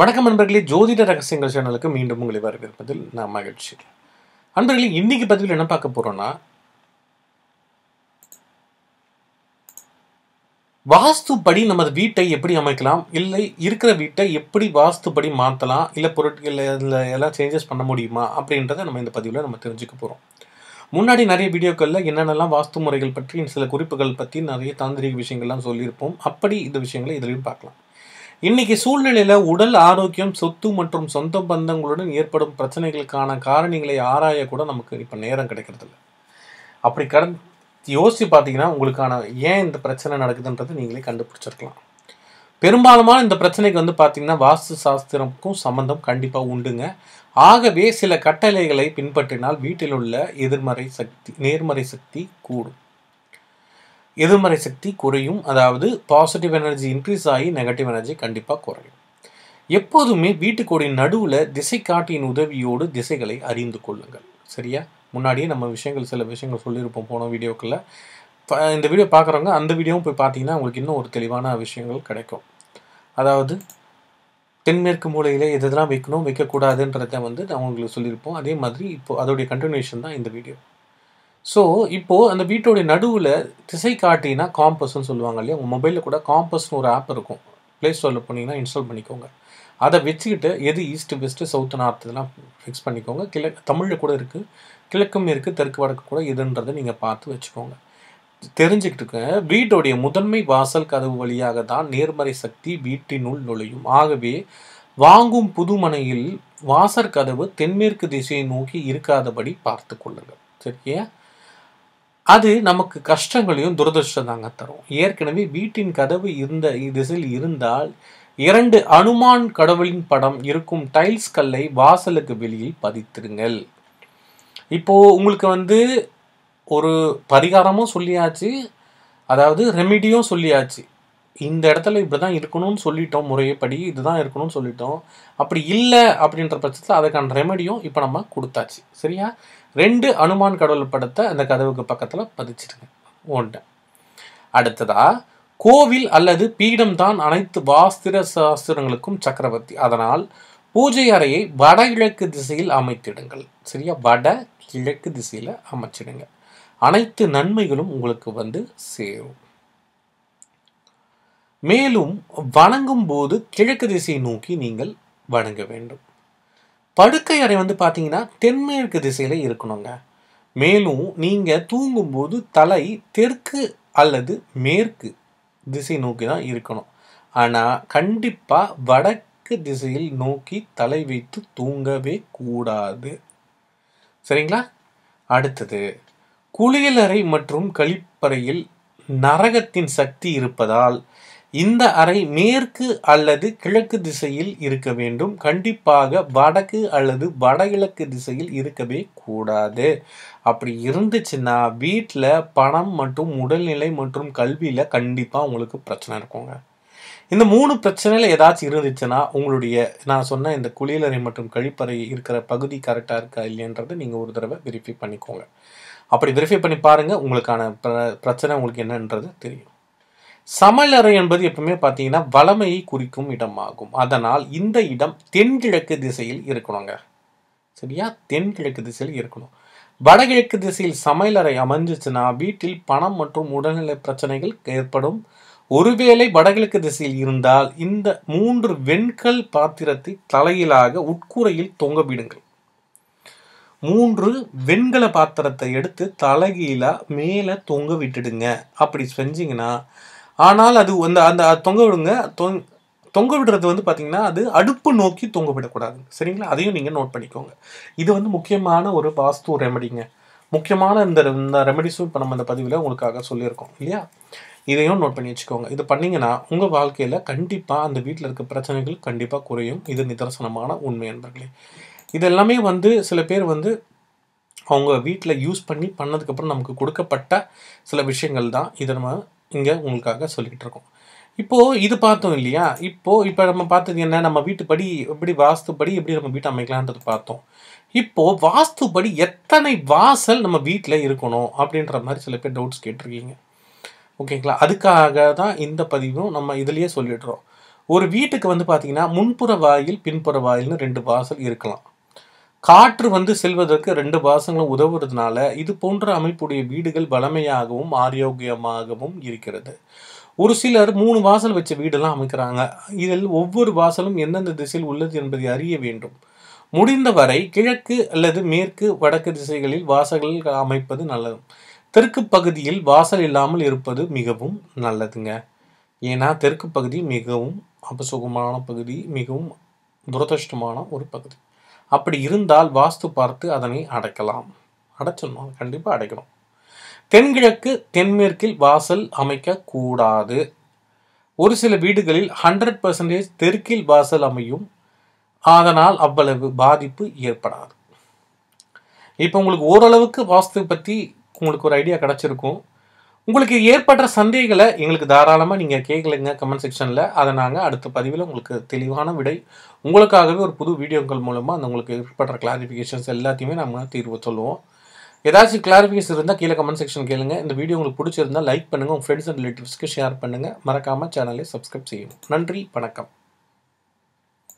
வணக்கம் நண்பர்களே ஜோதிட ரகசியங்கள் சேனலுக்கு மீண்டும் உங்களை வரவேற்பதில் நான் மகிழ்ச்சி. நண்பர்களே இன்னைக்கு பதிவில் என்ன பார்க்க போறோம்னா வாஸ்துப்படி நமது வீட்டை எப்படி அமைக்கலாம்? இல்லை இருக்கிற வீட்டை எப்படி வாஸ்துப்படி மாற்றலாம் இல்லை பொருட்கள் இதில் எல்லாம் சேஞ்சஸ் பண்ண முடியுமா? அப்படின்றத நம்ம இந்த பதிவில் நம்ம தெரிஞ்சுக்க போகிறோம் முன்னாடி நிறைய வீடியோக்களில் என்னென்னலாம் வாஸ்து முறைகள் பற்றி சில குறிப்புகள் பற்றி நிறைய தாந்திரிக விஷயங்கள்லாம் சொல்லியிருப்போம். அப்படி இந்த விஷயங்களை இதுலையும் பார்க்கலாம். இன்னைக்கு சூழ்நிலையில உடல் ஆரோக்கியம் சொத்து மற்றும் சொந்த பந்தங்களுடன் ஏற்படும் பிரச்சனைகளுக்கான காரணிகளை ஆராய கூட நமக்கு இப்போ நேரம் கிடைக்கிறதில்ல. அப்படி கடன் யோசிச்சு பார்த்தீங்கன்னா உங்களுக்கான ஏன் இந்த பிரச்சனை நடக்குதுன்றது நீங்களே கண்டுபிடிச்சிருக்கலாம். பெரும்பாலுமான இந்த பிரச்சனைக்கு வந்து பார்த்தீங்கன்னா வாஸ்து சாஸ்திரமுக்கும் சம்பந்தம் கண்டிப்பாக உண்டுங்க. ஆகவே சில கட்டளைகளை பின்பற்றினால் வீட்டில் உள்ள எதிர்மறை சக்தி நேர்மறை சக்தி கூடும். எதிர்மறை சக்தி குறையும் அதாவது பாசிட்டிவ் எனர்ஜி இன்க்ரீஸ் ஆகி நெகட்டிவ் எனர்ஜி கண்டிப்பாக குறையும். எப்போதுமே வீட்டுக்கோடின் நடுவில் திசை காட்டியின் உதவியோடு திசைகளை அறிந்து கொள்ளுங்கள். சரியா? முன்னாடியே நம்ம விஷயங்கள் சில விஷயங்கள் சொல்லியிருப்போம் போன வீடியோக்களில் இந்த வீடியோ பார்க்குறவங்க அந்த வீடியோவும் போய் பார்த்தீங்கன்னா உங்களுக்கு இன்னும் ஒரு தெளிவான விஷயங்கள் கிடைக்கும். அதாவது தென்மேற்கு மூலையில் எது எதெல்லாம் வைக்கணும் வைக்கக்கூடாதுன்றதை வந்து நான் உங்களுக்கு சொல்லியிருப்போம். அதே மாதிரி இப்போ அதோடைய கண்டினியூஷன் தான் இந்த வீடியோ. ஸோ இப்போது அந்த வீட்டோடைய நடுவில் திசை காட்டினா காம்பஸ்ன்னு சொல்லுவாங்க இல்லையா? உங்கள் மொபைலில் கூட காம்பஸ்னு ஒரு ஆப் இருக்கும். ப்ளே ஸ்டோரில் போனீங்கன்னா இன்ஸ்டால் பண்ணிக்கோங்க. அதை வச்சுக்கிட்டு எது ஈஸ்ட் வெஸ்ட்டு சவுத் நார்த் இதெல்லாம் ஃபிக்ஸ் பண்ணிக்கோங்க. கிழக்கு தமிழில் கூட இருக்குது கிழக்கும் இருக்குது தெற்கு வடக்கு கூட இதுன்றதை நீங்கள் பார்த்து வச்சுக்கோங்க. தெரிஞ்சுக்கிட்டு வீட்டுடைய முதன்மை வாசல் கதவு வழியாக தான் நேர்மறை சக்தி வீட்டினுள் நுழையும். ஆகவே வாங்கும் புதுமனையில் வாசற் கதவு தென்மேற்கு திசையை நோக்கி இருக்காதபடி பார்த்து கொள்ளுங்கள். சரியா? அது நமக்கு கஷ்டங்களையும் துரதிருஷ்டம் தாங்க தரும். ஏற்கனவே வீட்டின் கதவு இருந்த திசையில் இருந்தால் இரண்டு அனுமான் கடவுளின் படம் இருக்கும் டைல்ஸ் கல்லை வாசலுக்கு வெளியில் பதித்திருங்கள். இப்போ உங்களுக்கு வந்து ஒரு பரிகாரமும் சொல்லியாச்சு அதாவது ரெமிடியும் சொல்லியாச்சு. இந்த இடத்துல இப்படி தான் இருக்கணும்னு சொல்லிட்டோம் முறையப்படி இதுதான் இருக்கணும்னு சொல்லிட்டோம். அப்படி இல்லை அப்படின்ற பட்சத்தில் அதுக்கான ரெமடியும் இப்போ நம்ம கொடுத்தாச்சு. சரியா? ரெண்டு அனுமான் கடவுள் படத்தை அந்த கதவுக்கு பக்கத்தில் பதிச்சிடுங்க ஒன்று. அடுத்ததா கோவில் அல்லது பீடம் தான் அனைத்து வாஸ்திர சாஸ்திரங்களுக்கும் சக்கரவர்த்தி. அதனால் பூஜை அறையை வடகிழக்கு திசையில் அமைத்திடுங்கள். சரியா? வட கிழக்கு திசையில் அமைச்சிடுங்க. அனைத்து நன்மைகளும் உங்களுக்கு வந்து சேரும். மேலும் வணங்கும் போது கிழக்கு திசையை நோக்கி நீங்கள் வணங்க வேண்டும். படுக்கை அறை வந்து பார்த்தீங்கன்னா தென்மேற்கு திசையில் இருக்கணுங்க. மேலும் நீங்கள் தூங்கும்போது தலை தெற்கு அல்லது மேற்கு திசை நோக்கி தான் இருக்கணும். ஆனால் கண்டிப்பாக வடக்கு திசையில் நோக்கி தலை வைத்து தூங்கவே கூடாது. சரிங்களா? அடுத்தது குளியலறை மற்றும் கழிப்பறையில் நரகத்தின் சக்தி இருப்பதால் இந்த அறை மேற்கு அல்லது கிழக்கு திசையில் இருக்க வேண்டும். கண்டிப்பாக வடக்கு அல்லது வடகிழக்கு திசையில் இருக்கவே கூடாது. அப்படி இருந்துச்சுன்னா வீட்டில் பணம் மற்றும் உடல்நிலை மற்றும் கல்வியில் கண்டிப்பாக உங்களுக்கு பிரச்சனை இருக்குங்க. இந்த மூணு பிரச்சனையில் ஏதாச்சும் இருந்துச்சுன்னா உங்களுடைய நான் சொன்ன இந்த குளியலறை மற்றும் கழிப்பறை இருக்கிற பகுதி கரெக்டாக இருக்கா இல்லைன்றதை நீங்கள் ஒரு தடவை வெரிஃபை பண்ணிக்கோங்க. அப்படி வெரிஃபை பண்ணி பாருங்கள் உங்களுக்கான பிர- பிரச்சனை உங்களுக்கு என்னன்றது தெரியும். சமையலறை என்பது எப்பவுமே பார்த்தீங்கன்னா வளமையை குறிக்கும் இடமாகும். அதனால் இந்த இடம் தென்கிழக்கு திசையில் இருக்கணுங்க. சரியா? தென்கிழக்கு திசையில் இருக்கணும். வடகிழக்கு திசையில் சமையலறை அமைஞ்சிச்சுன்னா வீட்டில் பணம் மற்றும் உடல்நிலை பிரச்சனைகள் ஏற்படும். ஒருவேளை வடகிழக்கு திசையில் இருந்தால் இந்த மூன்று வெண்கல் பாத்திரத்தை தலையிலாக உட்கூரையில் தொங்க விடுங்கள். மூன்று வெண்கல பாத்திரத்தை எடுத்து தலைகீழா மேலே தொங்க விட்டுடுங்க. அப்படி செஞ்சிங்கன்னா ஆனால் அது அந்த அந்த அது தொங்க விடுங்க. தொங் தொங்க விடுறது வந்து பார்த்தீங்கன்னா அது அடுப்பு நோக்கி தொங்க விடக்கூடாது. சரிங்களா? அதையும் நீங்கள் நோட் பண்ணிக்கோங்க. இது வந்து முக்கியமான ஒரு வாஸ்து ரெமடிங்க முக்கியமான இந்த இந்த ரெமடிஸும் இப்போ நம்ம இந்த பதிவில் உங்களுக்காக சொல்லியிருக்கோம். இல்லையா? இதையும் நோட் பண்ணி வச்சுக்கோங்க. இது பண்ணிங்கன்னா உங்கள் வாழ்க்கையில் கண்டிப்பாக அந்த வீட்டில் இருக்க பிரச்சனைகள் கண்டிப்பாக குறையும். இது நிதர்சனமான உண்மை என்பர்களே. இது எல்லாமே வந்து சில பேர் வந்து அவங்க வீட்டில் யூஸ் பண்ணி பண்ணதுக்கப்புறம் நமக்கு கொடுக்கப்பட்ட சில விஷயங்கள் தான். இதை நம்ம இங்கே உங்களுக்காக சொல்லிக்கிட்டு இருக்கோம். இப்போது இது பார்த்தோம் இல்லையா? இப்போது இப்போ நம்ம பார்த்தது என்ன? நம்ம வீட்டுப்படி எப்படி வாஸ்துப்படி எப்படி நம்ம வீட்டை அமைக்கலான்றது பார்த்தோம். இப்போது வாஸ்துப்படி எத்தனை வாசல் நம்ம வீட்டில் இருக்கணும் அப்படின்ற மாதிரி சில பேர் டவுட்ஸ் கேட்டிருக்கீங்க. ஓகேங்களா? அதுக்காக தான் இந்த பதிவும் நம்ம இதுலேயே சொல்லிடுறோம். ஒரு வீட்டுக்கு வந்து பார்த்தீங்கன்னா முன்புற வாயில் பின்புற வாயில்னு ரெண்டு வாசல் இருக்கலாம். காற்று வந்து செல்வதற்கு ரெண்டு பாசங்களும் உதவுறதுனால இது போன்ற அமைப்புடைய வீடுகள் பலமையாகவும் ஆரோக்கியமாகவும் இருக்கிறது. ஒரு சிலர் மூணு வாசல் வச்ச வீடெல்லாம் அமைக்கிறாங்க. இதில் ஒவ்வொரு வாசலும் எந்தெந்த திசையில் உள்ளது என்பதை அறிய வேண்டும். முடிந்தவரை கிழக்கு அல்லது மேற்கு வடக்கு திசைகளில் வாசல்கள் அமைப்பது நல்லது. தெற்கு பகுதியில் வாசல் இல்லாமல் இருப்பது மிகவும் நல்லதுங்க. ஏன்னா தெற்கு பகுதி மிகவும் அபசுகமான பகுதி மிகவும் துரதிருஷ்டமான ஒரு பகுதி. அப்படி இருந்தால் வாஸ்து பார்த்து அதனை அடைக்கலாம். அடைச்சிடணும் கண்டிப்பாக அடைக்கணும். தென்கிழக்கு தென்மேற்கில் வாசல் அமைக்க கூடாது ஒரு சில வீடுகளில் ஹண்ட்ரட் பர்சன்டேஜ் தெற்கில் வாசல் அமையும். அதனால் அவ்வளவு பாதிப்பு ஏற்படாது. இப்போ உங்களுக்கு ஓரளவுக்கு வாஸ்து பற்றி உங்களுக்கு ஒரு ஐடியா கிடச்சிருக்கும். உங்களுக்கு ஏற்படுற சந்தேகங்களை எங்களுக்கு தாராளமாக நீங்கள் கேட்கலைங்க கமெண்ட் செக்ஷனில் அதை நாங்கள் அடுத்த பதிவில் உங்களுக்கு தெளிவான விடை உங்களுக்காகவே ஒரு புது வீடியோக்கள் மூலமாக அந்த உங்களுக்கு ஏற்படுற கிளாரிஃபிகேஷன்ஸ் எல்லாத்தையுமே நம்ம தீர்வு சொல்லுவோம். ஏதாச்சும் கிளாரிஃபிகேஷன் இருந்தால் கீழே கமெண்ட் செக்ஷன் கேளுங்க. இந்த வீடியோ உங்களுக்கு பிடிச்சிருந்தா லைக் பண்ணுங்கள் உங்கள் ஃப்ரெண்ட்ஸ் அண்ட் ரிலேட்டிவ்ஸ்க்கு ஷேர் பண்ணுங்கள் மறக்காமல் சேனலை சப்ஸ்கிரைப் செய்யணும். நன்றி. வணக்கம்.